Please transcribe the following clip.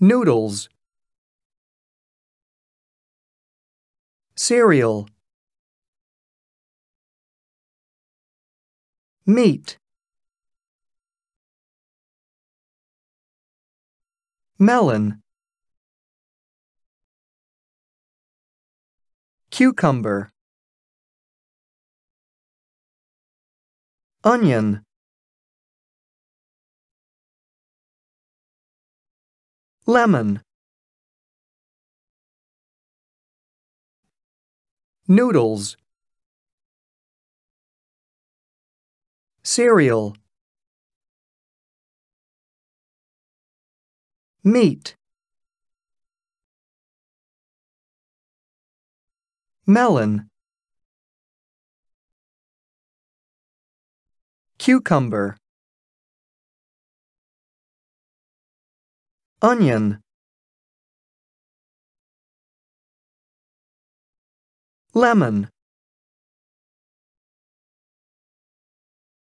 noodles, cereal, meat, melon, cucumber, onion, lemon, noodles, cereal, meat, melon, cucumber, onion, lemon.